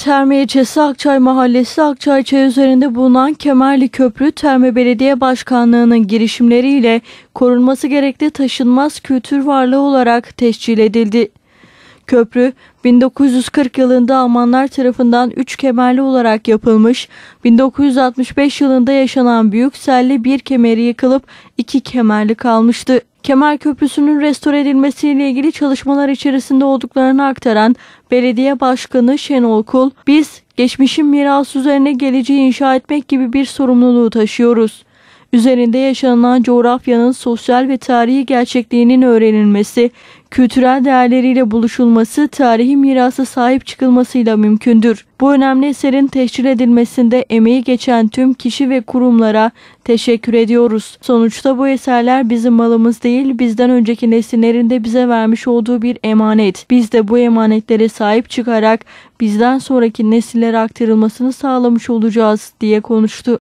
Terme ilçesi Akçay Mahallesi Akçayçay üzerinde bulunan Kemerli Köprü Terme Belediye Başkanlığı'nın girişimleriyle korunması gerekli taşınmaz kültür varlığı olarak tescil edildi. Köprü 1940 yılında Almanlar tarafından 3 kemerli olarak yapılmış, 1965 yılında yaşanan büyük selli bir kemeri yıkılıp 2 kemerli kalmıştı. Kemer Köprüsü'nün restore edilmesiyle ilgili çalışmalar içerisinde olduklarını aktaran Belediye Başkanı Şenol Kul, biz geçmişin mirası üzerine geleceği inşa etmek gibi bir sorumluluğu taşıyoruz. Üzerinde yaşanılan coğrafyanın sosyal ve tarihi gerçekliğinin öğrenilmesi, kültürel değerleriyle buluşulması, tarihi mirası sahip çıkılmasıyla mümkündür. Bu önemli eserin teşkil edilmesinde emeği geçen tüm kişi ve kurumlara teşekkür ediyoruz. Sonuçta bu eserler bizim malımız değil, bizden önceki nesillerin de bize vermiş olduğu bir emanet. Biz de bu emanetlere sahip çıkarak bizden sonraki nesillere aktarılmasını sağlamış olacağız diye konuştu.